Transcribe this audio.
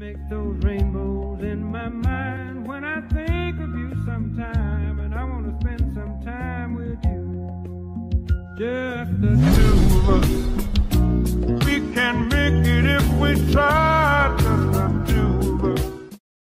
make those rainbows in my mind when I think of you sometime, and I want to spend some time with you. Just the two of us.